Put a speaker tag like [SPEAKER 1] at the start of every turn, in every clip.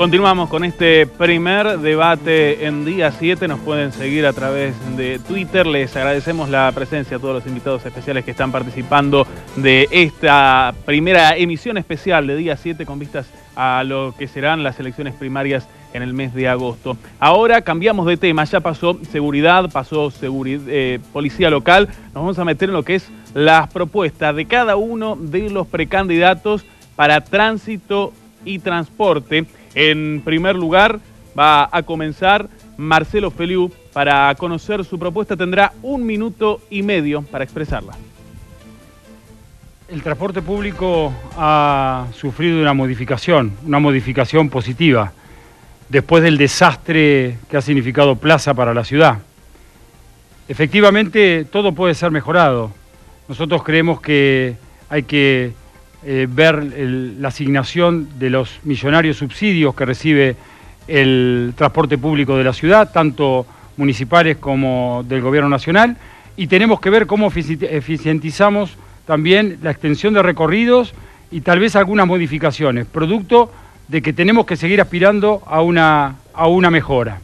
[SPEAKER 1] Continuamos con este primer debate en día 7. Nos pueden seguir a través de Twitter. Les agradecemos la presencia a todos los invitados especiales que están participando de esta primera emisión especial de día 7 con vistas a lo que serán las elecciones primarias en el mes de agosto. Ahora cambiamos de tema, ya pasó seguridad, pasó eh, policía local, nos vamos a meter en lo que es las propuestas de cada uno de los precandidatos para tránsito y transporte. En primer lugar, va a comenzar Marcelo Feliu. Para conocer su propuesta tendrá un minuto y medio para expresarla.
[SPEAKER 2] El transporte público ha sufrido una modificación, una modificación positiva, después del desastre que ha significado Plaza para la ciudad. Efectivamente, todo puede ser mejorado. Nosotros creemos que hay que eh, ver la asignación de los millonarios subsidios que recibe el transporte público de la ciudad, tanto municipales como del gobierno nacional, y tenemos que ver cómo eficientizamos también la extensión de recorridos y tal vez algunas modificaciones, producto de que tenemos que seguir aspirando a una, a una mejora.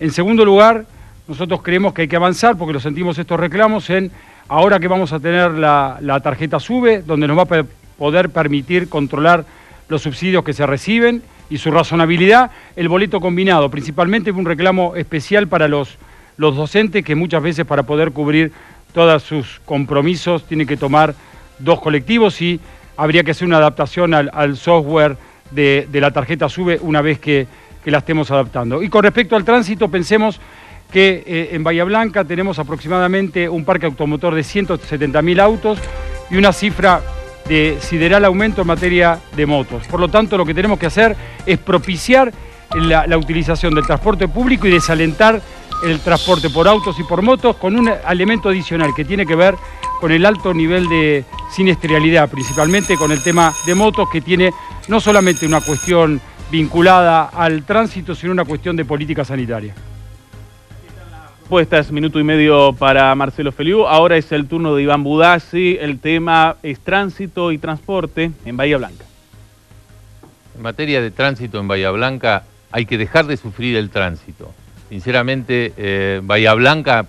[SPEAKER 2] En segundo lugar, nosotros creemos que hay que avanzar, porque lo sentimos estos reclamos, en ahora que vamos a tener la, la tarjeta SUBE, donde nos va a poder permitir controlar los subsidios que se reciben y su razonabilidad, el boleto combinado, principalmente un reclamo especial para los, los docentes que muchas veces para poder cubrir todos sus compromisos tienen que tomar dos colectivos y habría que hacer una adaptación al, software de, la tarjeta SUBE una vez que, que, la estemos adaptando. Y con respecto al tránsito, pensemos que eh, en Bahía Blanca tenemos aproximadamente un parque automotor de 170.000 autos y una cifra de sideral aumento en materia de motos. Por lo tanto, lo que tenemos que hacer es propiciar la, utilización del transporte público y desalentar el transporte por autos y por motos con un elemento adicional que tiene que ver con el alto nivel de siniestralidad, principalmente con el tema de motos que tiene no solamente una cuestión vinculada al tránsito, sino una cuestión de política sanitaria
[SPEAKER 1] es minuto y medio para Marcelo Feliu. Ahora es el turno de Iván Budassi. El tema es tránsito y transporte en Bahía Blanca.
[SPEAKER 3] En materia de tránsito en Bahía Blanca hay que dejar de sufrir el tránsito. Sinceramente, eh, Bahía Blanca,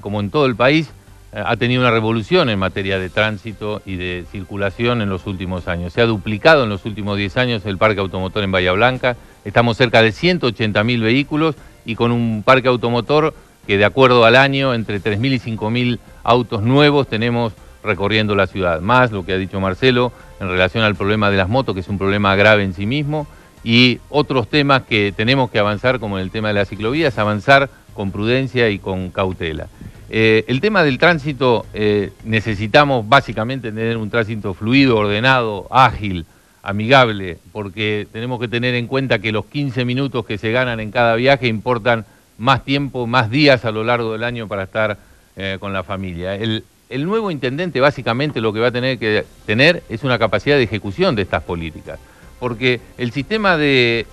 [SPEAKER 3] como en todo el país, eh, ha tenido una revolución en materia de tránsito y de circulación en los últimos años. Se ha duplicado en los últimos 10 años el parque automotor en Bahía Blanca. Estamos cerca de 180.000 vehículos y con un parque automotor que de acuerdo al año, entre 3.000 y 5.000 autos nuevos tenemos recorriendo la ciudad. Más lo que ha dicho Marcelo en relación al problema de las motos, que es un problema grave en sí mismo, y otros temas que tenemos que avanzar, como en el tema de las ciclovías, avanzar con prudencia y con cautela. Eh, el tema del tránsito, eh, necesitamos básicamente tener un tránsito fluido, ordenado, ágil, amigable, porque tenemos que tener en cuenta que los 15 minutos que se ganan en cada viaje importan más tiempo, más días a lo largo del año para estar eh, con la familia. El, nuevo intendente básicamente lo que va a tener que tener es una capacidad de ejecución de estas políticas, porque el sistema de,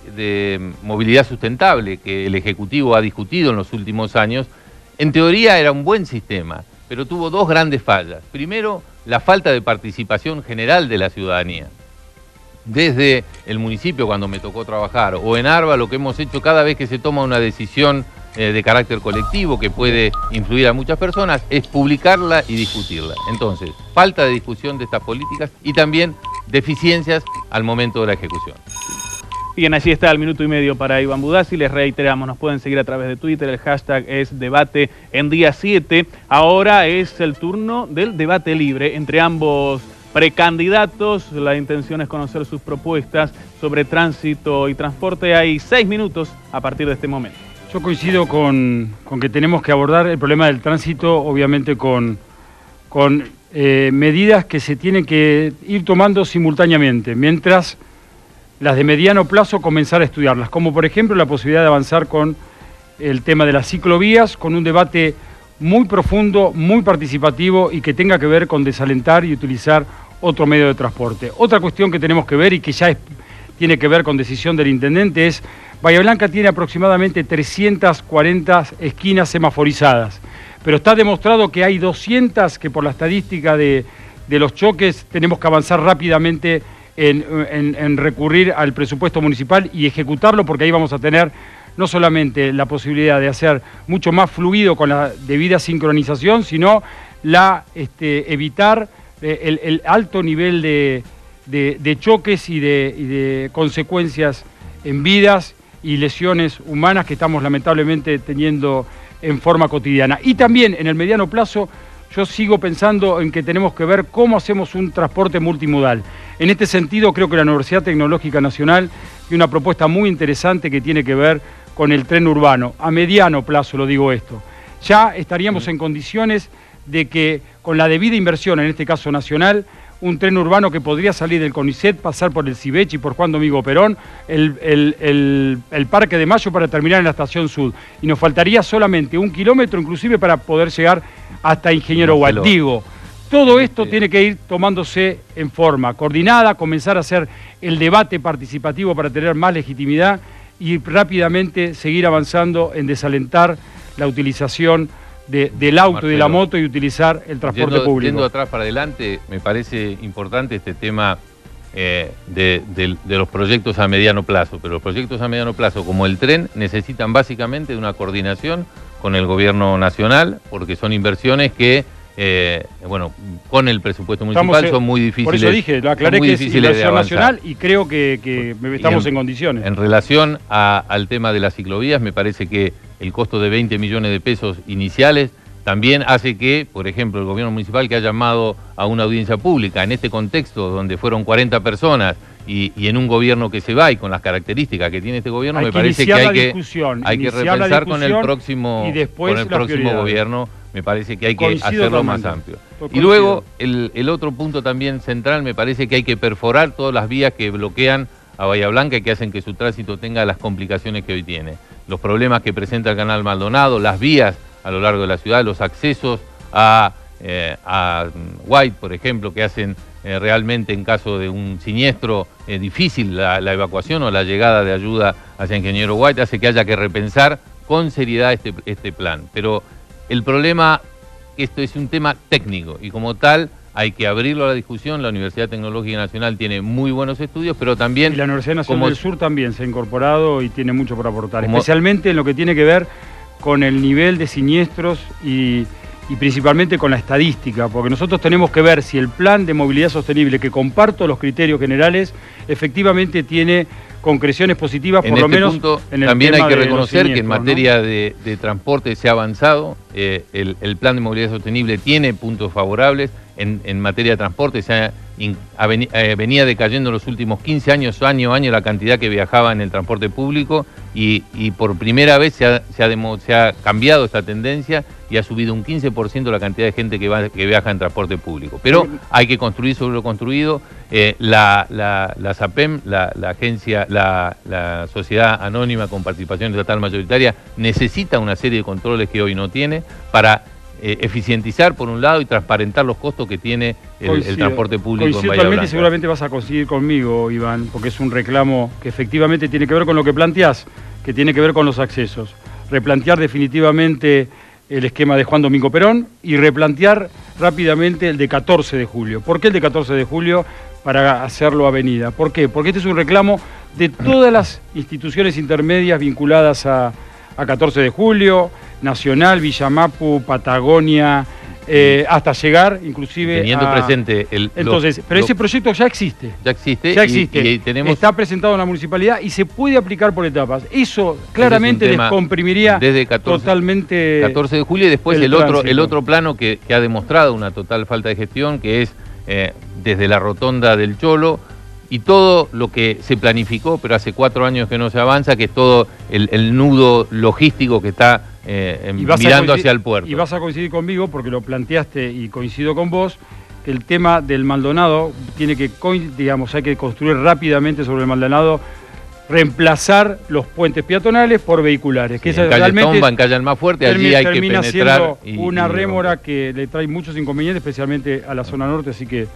[SPEAKER 3] movilidad sustentable que el Ejecutivo ha discutido en los últimos años, en teoría era un buen sistema, pero tuvo dos grandes fallas. Primero, la falta de participación general de la ciudadanía desde el municipio cuando me tocó trabajar o en ARBA lo que hemos hecho cada vez que se toma una decisión eh, de carácter colectivo que puede influir a muchas personas es publicarla y discutirla. Entonces, falta de discusión de estas políticas y también deficiencias al momento de la ejecución.
[SPEAKER 1] Bien, allí está el minuto y medio para Iván Budassi. Les reiteramos, nos pueden seguir a través de Twitter. El hashtag es debate en día 7. Ahora es el turno del debate libre entre ambos precandidatos. La intención es conocer sus propuestas sobre tránsito y transporte. Hay seis minutos a partir de este momento.
[SPEAKER 2] Yo coincido con, que tenemos que abordar el problema del tránsito, obviamente con, eh, medidas que se tienen que ir tomando simultáneamente, mientras las de mediano plazo comenzar a estudiarlas, como por ejemplo la posibilidad de avanzar con el tema de las ciclovías, con un debate muy profundo, muy participativo y que tenga que ver con desalentar y utilizar otro medio de transporte. Otra cuestión que tenemos que ver y que ya tiene que ver con decisión del intendente es, Bahía Blanca tiene aproximadamente 340 esquinas semaforizadas, pero está demostrado que hay 200 que por la estadística de, los choques tenemos que avanzar rápidamente en, recurrir al presupuesto municipal y ejecutarlo, porque ahí vamos a tener no solamente la posibilidad de hacer mucho más fluido con la debida sincronización, sino la este, evitar el, alto nivel de, choques y de, consecuencias en vidas y lesiones humanas que estamos lamentablemente teniendo en forma cotidiana. Y también en el mediano plazo yo sigo pensando en que tenemos que ver cómo hacemos un transporte multimodal. En este sentido, creo que la Universidad Tecnológica Nacional tiene una propuesta muy interesante que tiene que ver con el tren urbano. A mediano plazo lo digo esto. Ya estaríamos en condiciones de que con la debida inversión, en este caso nacional, un tren urbano que podría salir del CONICET, pasar por el Cibechi, por Juan Domingo Perón, el, Parque de Mayo para terminar en la Estación Sud. Y nos faltaría solamente un kilómetro inclusive para poder llegar hasta Ingeniero. Digo, todo esto tiene que ir tomándose en forma coordinada, comenzar a hacer el debate participativo para tener más legitimidad y rápidamente seguir avanzando en desalentar la utilización del auto y de la moto y utilizar el transporte público.
[SPEAKER 3] Yendo atrás para adelante, me parece importante este tema eh, de, los proyectos a mediano plazo, pero los proyectos a mediano plazo, como el tren, necesitan básicamente de una coordinación con el gobierno nacional, porque son inversiones que eh, bueno, con el presupuesto municipal son muy difíciles. Por eso
[SPEAKER 2] dije, lo aclaré que es inversión nacional y creo que, estamos en, condiciones.
[SPEAKER 3] En relación al tema de las ciclovías, me parece que el costo de 20 millones de pesos iniciales también hace que, por ejemplo, el gobierno municipal que ha llamado a una audiencia pública en este contexto donde fueron 40 personas y, en un gobierno que se va y con las características que tiene este gobierno, me parece que hay que, hay que repensar con el próximo, con el próximo gobierno me parece que hay que hacerlo más amplio. Y luego, el, otro punto también central, me parece que hay que perforar todas las vías que bloquean a Bahía Blanca y que hacen que su tránsito tenga las complicaciones que hoy tiene. Los problemas que presenta el canal Maldonado, las vías a lo largo de la ciudad, los accesos a, eh, White, por ejemplo, que hacen eh, realmente en caso de un siniestro eh, difícil la, la, evacuación o la llegada de ayuda hacia Ingeniero White, hace que haya que repensar con seriedad este, este plan. Pero el problema, esto es un tema técnico y como tal hay que abrirlo a la discusión. La Universidad Tecnológica Nacional tiene muy buenos estudios, pero también...
[SPEAKER 2] Y la Universidad Nacional del Sur también se ha incorporado y tiene mucho por aportar, especialmente en lo que tiene que ver con el nivel de siniestros y, y principalmente con la estadística, porque nosotros tenemos que ver si el plan de movilidad sostenible, que comparto los criterios generales, efectivamente tiene concreciones positivas, por lo este menos
[SPEAKER 3] en el También hay que reconocer que en materia de, transporte se ha avanzado, eh, el, plan de movilidad sostenible tiene puntos favorables, en, materia de transporte se eh, venía decayendo en los últimos 15 años, año a año, la cantidad que viajaba en el transporte público y, por primera vez se ha, cambiado esta tendencia y ha subido un 15% la cantidad de gente que, que viaja en transporte público. Pero hay que construir sobre lo construido. Eh, la, la, SAPEM, la, agencia, la, Sociedad Anónima con Participación Estatal Mayoritaria, necesita una serie de controles que hoy no tiene para eh, eficientizar por un lado y transparentar los costos que tiene el, transporte público
[SPEAKER 2] en Bahía y seguramente vas a coincidir conmigo, Iván, porque es un reclamo que efectivamente tiene que ver con lo que planteás, que tiene que ver con los accesos. Replantear definitivamente el esquema de Juan Domingo Perón y replantear rápidamente el de 14 de julio. ¿Por qué el de 14 de julio? Para hacerlo avenida. ¿Por qué? Porque este es un reclamo de todas las instituciones intermedias vinculadas a, a 14 de julio, Nacional, Villamapu, Patagonia, eh, hasta llegar inclusive
[SPEAKER 3] teniendo presente el
[SPEAKER 2] entonces pero ese proyecto ya existe.
[SPEAKER 3] Ya existe
[SPEAKER 2] ya existe. tenemos... está presentado en la municipalidad y se puede aplicar por etapas. Eso claramente descomprimiría
[SPEAKER 3] desde 14, totalmente 14 de julio y después el, otro el otro plano que, ha demostrado una total falta de gestión que es eh, desde la rotonda del Cholo y todo lo que se planificó, pero hace cuatro años que no se avanza, que es todo el, nudo logístico que está eh, mirando hacia el puerto.
[SPEAKER 2] Y vas a coincidir conmigo, porque lo planteaste y coincido con vos, que el tema del Maldonado tiene que, digamos, hay que construir rápidamente sobre el Maldonado reemplazar los puentes peatonales por vehiculares.
[SPEAKER 3] que en calle Tomba, en calle más fuerte, allí hay que penetrar.
[SPEAKER 2] una rémora que le trae muchos inconvenientes, especialmente a la zona norte, así que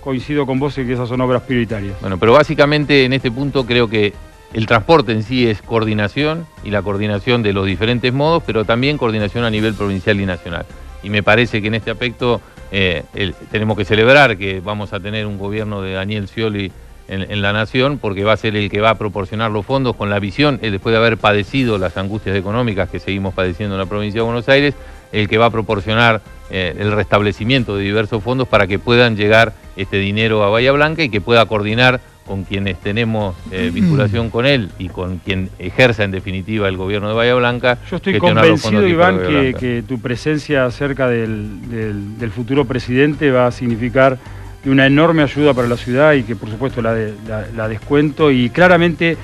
[SPEAKER 2] coincido con vos en que esas son obras prioritarias.
[SPEAKER 3] Bueno, pero básicamente en este punto creo que el transporte en sí es coordinación y la coordinación de los diferentes modos, pero también coordinación a nivel provincial y nacional. Y me parece que en este aspecto eh, tenemos que celebrar que vamos a tener un gobierno de Daniel Scioli en, la nación, porque va a ser el que va a proporcionar los fondos con la visión, eh, después de haber padecido las angustias económicas que seguimos padeciendo en la provincia de Buenos Aires, el que va a proporcionar eh, el restablecimiento de diversos fondos para que puedan llegar este dinero a Bahía Blanca y que pueda coordinar con quienes tenemos eh, vinculación con él y con quien ejerza en definitiva el gobierno de Bahía Blanca.
[SPEAKER 2] Yo estoy convencido, Iván, que, tu presencia cerca del, futuro presidente va a significar una enorme ayuda para la ciudad y que por supuesto la, la descuento. Y claramente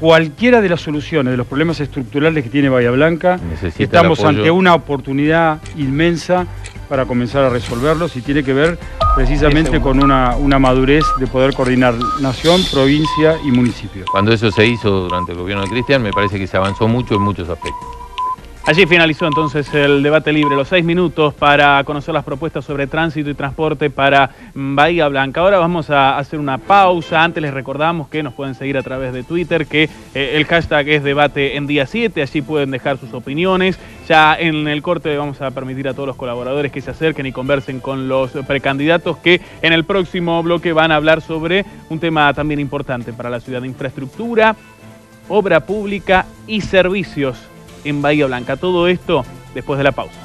[SPEAKER 2] cualquiera de las soluciones de los problemas estructurales que tiene Bahía Blanca, estamos ante una oportunidad inmensa para comenzar a resolverlos y tiene que ver precisamente con una, una madurez de poder coordinar nación, provincia y municipio.
[SPEAKER 3] Cuando eso se hizo durante el gobierno de Cristian, me parece que se avanzó mucho en muchos aspectos.
[SPEAKER 1] Allí finalizó entonces el debate libre, los seis minutos para conocer las propuestas sobre tránsito y transporte para Bahía Blanca. Ahora vamos a hacer una pausa. Antes les recordamos que nos pueden seguir a través de Twitter, que eh, el hashtag es debate en día 7, allí pueden dejar sus opiniones. Ya en el corte vamos a permitir a todos los colaboradores que se acerquen y conversen con los precandidatos que en el próximo bloque van a hablar sobre un tema también importante para la ciudad infraestructura, obra pública y servicios en Bahía Blanca. Todo esto después de la pausa.